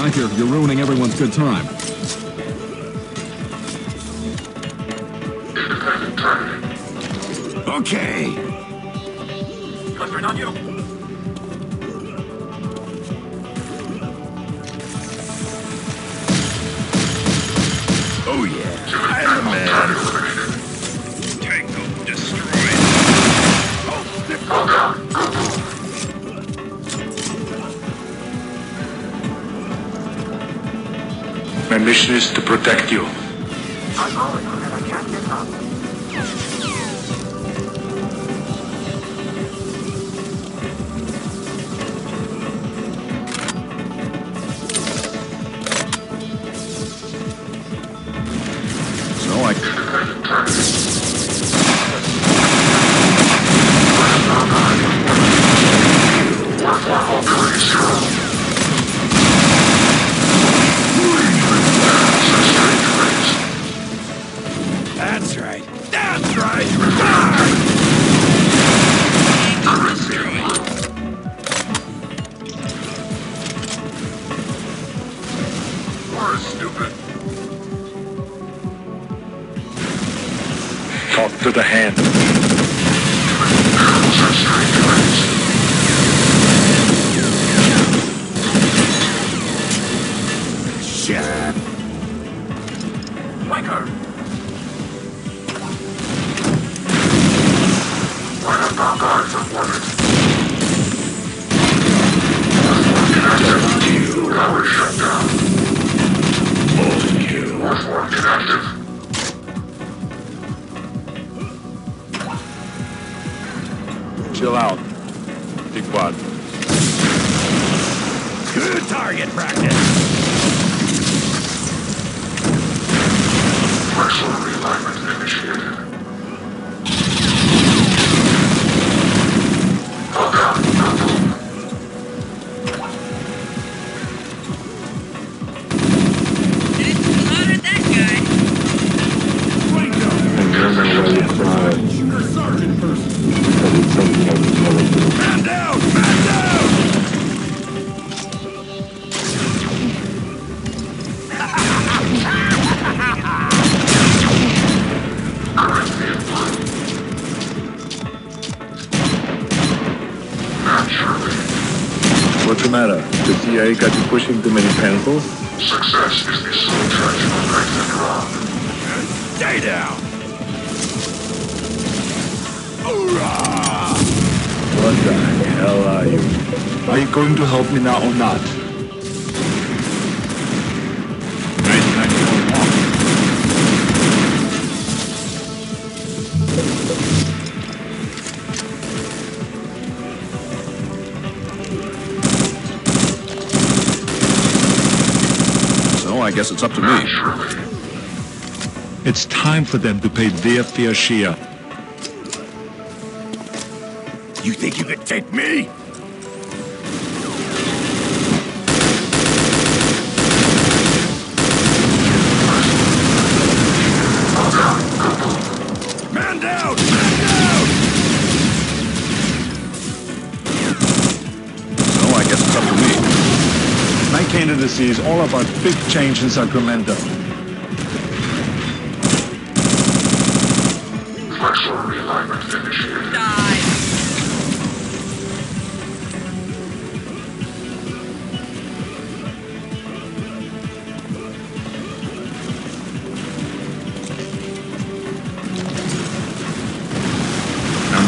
I hear you're ruining everyone's good time. Okay. Oh yeah. I'm the man. Mission is to protect you. Inactive. Chill out. Big one. Good target practice. Flexor realignment the matter? The CIA got you pushing too many pencils? Success is the sole traction of Franklin Rock. Stay down! Hoorah! What the hell are you? Are you going to help me now or not? I guess it's up to me. It's time for them to pay their fair share. You think you could take me? Candidacy is all about big change in Sacramento. Flexor realignment initiated.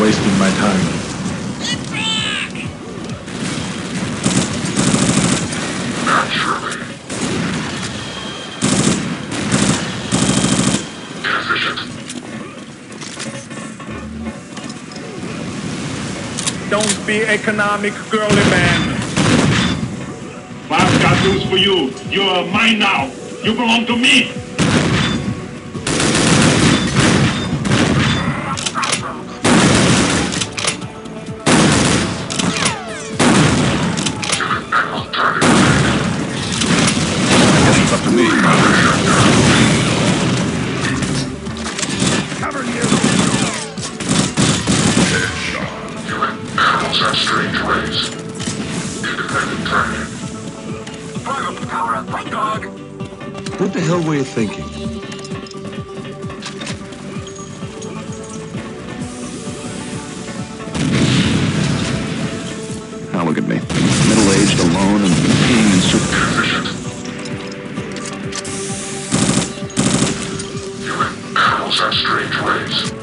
Wasting my time. Be economic, girly man. I've got news for you. You are mine now. You belong to me. Animals strange ways. Independent target. Fire power up, my dog. What the hell were you thinking? Now look at me. Middle-aged, alone, and peeing in soup. Efficient. Human animals have strange ways.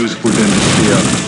Anger is more useful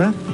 that?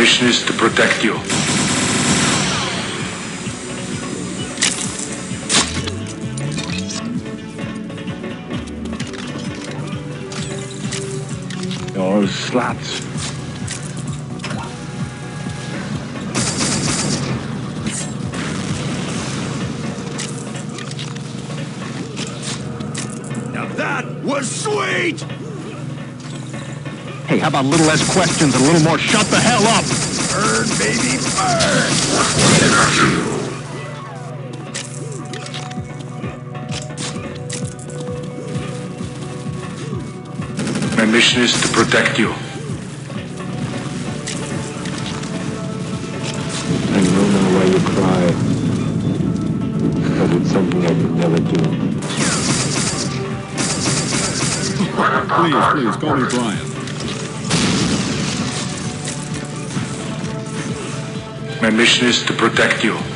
Mission is to protect you. Oh, slats. Now that was sweet! Hey, how about a little less questions and a little more shut the hell up? Burn, baby, burn! My mission is to protect you. I don't know now why you cry. But it's something I could never do. Please, please, call me Brian. My mission is to protect you.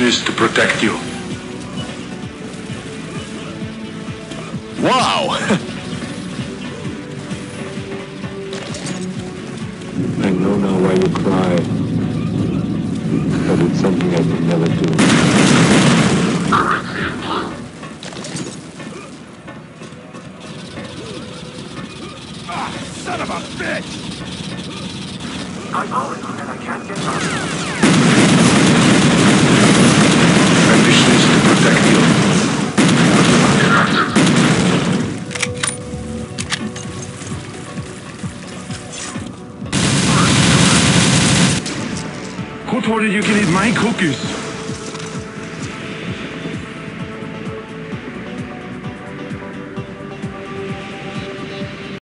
mission is to protect you. Wow! I know now why you cry. you can eat my cookies.